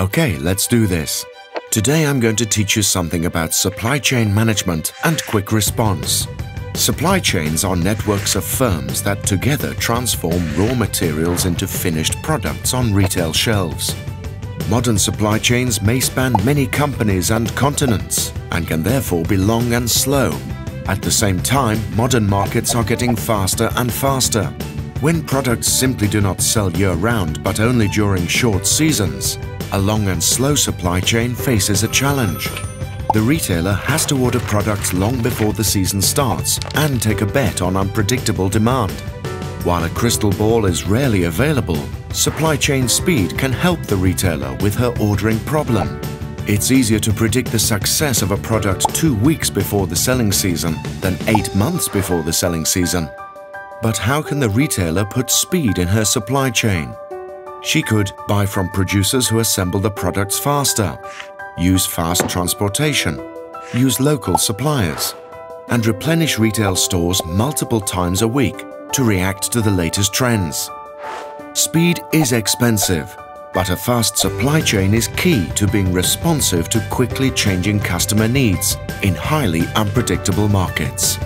Okay, let's do this. Today I'm going to teach you something about supply chain management and quick response. Supply chains are networks of firms that together transform raw materials into finished products on retail shelves. Modern supply chains may span many companies and continents and can therefore be long and slow. At the same time, modern markets are getting faster and faster. When products simply do not sell year-round but only during short seasons, a long and slow supply chain faces a challenge. The retailer has to order products long before the season starts and take a bet on unpredictable demand. While a crystal ball is rarely available, supply chain speed can help the retailer with her ordering problem. It's easier to predict the success of a product two weeks before the selling season than eight months before the selling season. But how can the retailer put speed in her supply chain? She could buy from producers who assemble the products faster, use fast transportation, use local suppliers, and replenish retail stores multiple times a week to react to the latest trends. Speed is expensive, but a fast supply chain is key to being responsive to quickly changing customer needs in highly unpredictable markets.